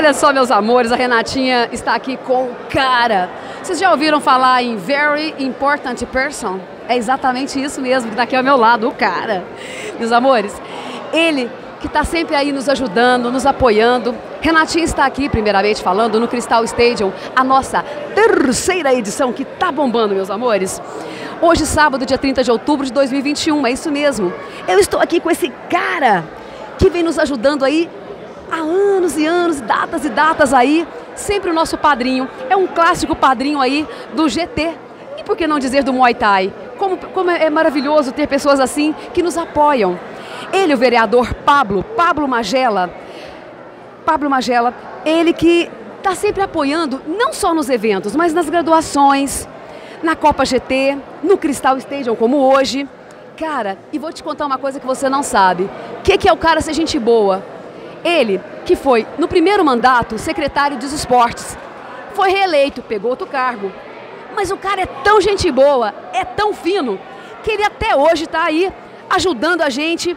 Olha só, meus amores, a Renatinha está aqui com o cara. Vocês já ouviram falar em Very Important Person? É exatamente isso mesmo que está aqui ao meu lado, o cara. Meus amores, ele que está sempre aí nos ajudando, nos apoiando. Renatinha está aqui, primeiramente falando, no Crystal Stadium, a nossa terceira edição que tá bombando, meus amores. Hoje, sábado, dia 30 de outubro de 2021, é isso mesmo. Eu estou aqui com esse cara que vem nos ajudando aí há anos e anos, datas e datas aí. Sempre o nosso padrinho. É um clássico padrinho aí do GT. E por que não dizer do Muay Thai? Como, como é maravilhoso ter pessoas assim que nos apoiam. Ele, o vereador Pablo, Pablo Magela. Pablo Magela, ele que está sempre apoiando, não só nos eventos, mas nas graduações, na Copa GT, no Cristal Stadium, como hoje. Cara, e vou te contar uma coisa que você não sabe. O que, que é o cara ser gente boa? Ele, que foi, no primeiro mandato, secretário dos esportes, foi reeleito, pegou outro cargo. Mas o cara é tão gente boa, é tão fino, que ele até hoje está aí ajudando a gente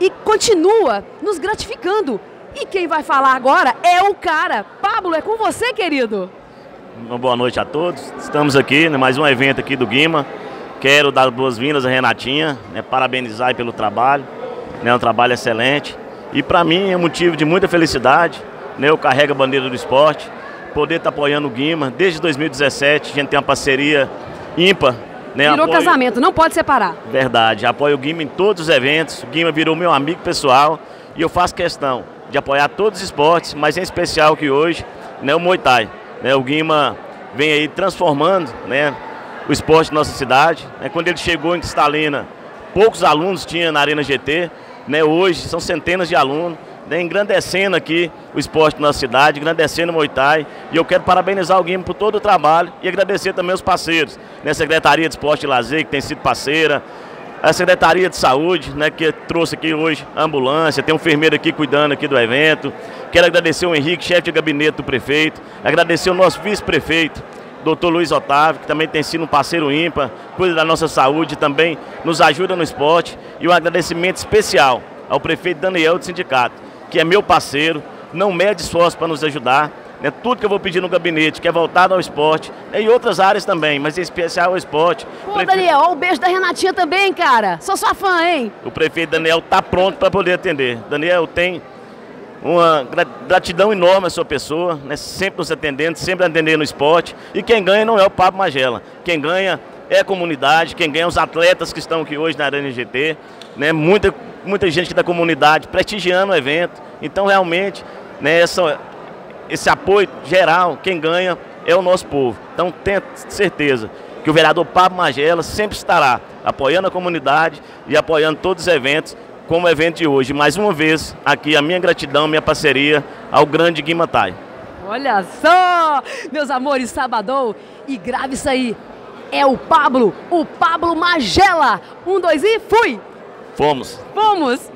e continua nos gratificando. E quem vai falar agora é o cara. Pablo, é com você, querido. Uma boa noite a todos. Estamos aqui, né, mais um evento aqui do Guima. Quero dar boas-vindas a Renatinha, né, parabenizar pelo trabalho, né, um trabalho excelente. E para mim é motivo de muita felicidade, né, eu carrego a bandeira do esporte, poder estar tá apoiando o Guima. Desde 2017 a gente tem uma parceria ímpar né, virou apoio... casamento, não pode separar. Verdade, apoio o Guima em todos os eventos. O Guima virou meu amigo pessoal e eu faço questão de apoiar todos os esportes, mas em especial que hoje, né, o Muay Thai. Né, o Guima vem aí transformando né, o esporte da nossa cidade. Né, quando ele chegou em Cristalina, poucos alunos tinha na Arena GT. Né, hoje são centenas de alunos né, engrandecendo aqui o esporte nossa cidade, engrandecendo o Muay Thai. E eu quero parabenizar o Guima por todo o trabalho e agradecer também os parceiros, né, Secretaria de Esporte e Lazer, que tem sido parceira, a Secretaria de Saúde, né, que trouxe aqui hoje a ambulância, tem um enfermeiro aqui cuidando aqui do evento. Quero agradecer o Henrique, chefe de gabinete do prefeito, agradecer o nosso vice-prefeito, doutor Luiz Otávio, que também tem sido um parceiro ímpar, cuida da nossa saúde, também nos ajuda no esporte. E um agradecimento especial ao prefeito Daniel do sindicato, que é meu parceiro, não mede esforço para nos ajudar. Né? Tudo que eu vou pedir no gabinete, que é voltado ao esporte, né? e outras áreas também, mas em especial ao esporte. Pô, Prefe... Daniel, ó, o beijo da Renatinha também, cara. Sou sua fã, hein? O prefeito Daniel está pronto para poder atender. Daniel tem uma gratidão enorme à sua pessoa, né? sempre nos atendendo, sempre atendendo no esporte. E quem ganha não é o Pablo Magela. Quem ganha é a comunidade, quem ganha é os atletas que estão aqui hoje na Arena GT. Né? Muita muita gente da comunidade prestigiando o evento. Então, realmente, né, essa, esse apoio geral, quem ganha é o nosso povo. Então, tenha certeza que o vereador Pablo Magela sempre estará apoiando a comunidade e apoiando todos os eventos, como o evento de hoje. Mais uma vez, aqui a minha gratidão, minha parceria ao grande Guimatai. Olha só, meus amores, sabadão, e grave isso aí. É o Pablo, o Pablo Magela. Um, dois e fui! Fomos. Vamos!